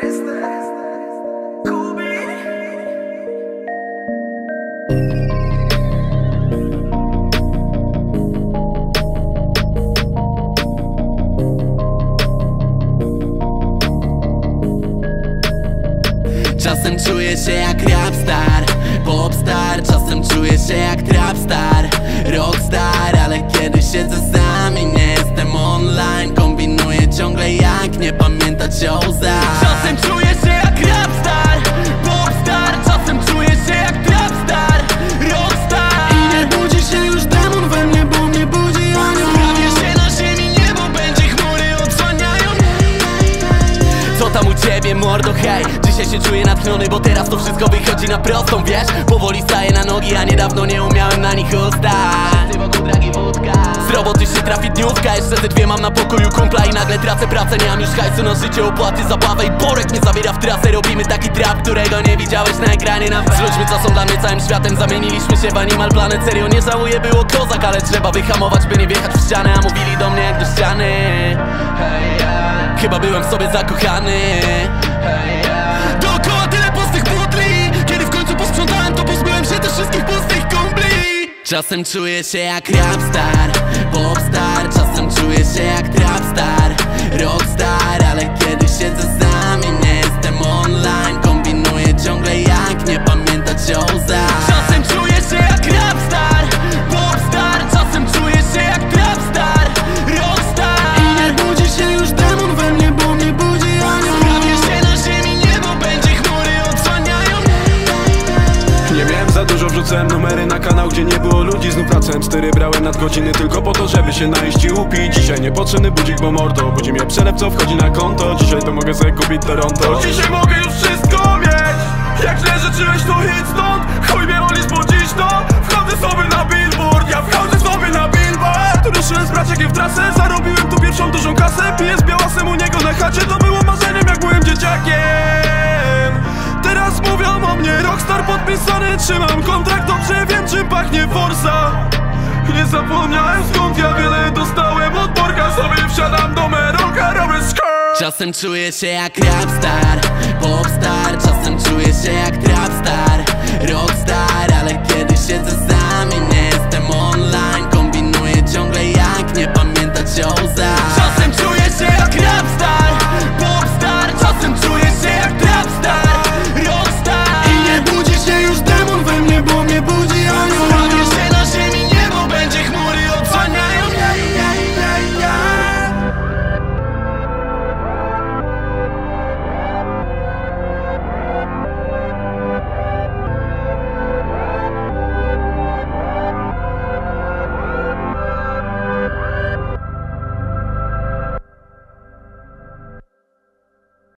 Czasem czuję się jak rapstar, popstar. Czasem czuję się jak trapstar, rockstar. Ale kiedy siedzę sam i nie jestem online. Kombinuję ciągle jak nie pamiętać o tam u ciebie, mordo, hej? Dzisiaj się czuję natchniony, bo teraz to wszystko wychodzi na prostą, wiesz? Powoli staję na nogi, a niedawno nie umiałem na nich ustać. Z roboty się trafi dniówka, jeszcze ze dwie mam na pokoju kumpla I nagle tracę pracę, nie mam już hajsu na życie, opłaty, zabawę I Borek mnie zabiera w trasę, robimy taki trap, którego nie widziałeś na ekranie na Z ludźmi, co są dla mnie całym światem, zamieniliśmy się w Animal Planet. Serio, nie żałuję, było kozak, ale trzeba wyhamować, by nie wjechać w ścianę. A mówili do mnie jak do ściany. Chyba byłem w sobie zakochany Dookoła tyle pustych butli. Kiedy w końcu posprzątałem to pozbyłem się też wszystkich pustych kumpli. Czasem czuję się jak rapstar Popstar. Czasem czuję się jak trapstar Rockstar wrzucałem numery na kanał, gdzie nie było ludzi Znów wracałem. Styry, brałem nadgodziny tylko po to, żeby się najeść i upić. Dzisiaj niepotrzebny budzik, bo mordo Budzi mnie przelew, co wchodzi na konto. Dzisiaj to mogę sobie kupić Toronto Dzisiaj mogę już wszystko mieć. Jak źle życzyłeś, to hit stąd. Chuj mnie boli zbudzić to Wchodzę sobie na billboard, ja wchodzę sobie na billboard. Ruszyłem z braciakiem w trasę podpisany Trzymam kontrakt, dobrze wiem czym pachnie forsa. Nie zapomniałem skąd ja wiele dostałem Od Borka. Sobie wsiadam do Merolka, robię skirt. Czasem czuję się jak rapstar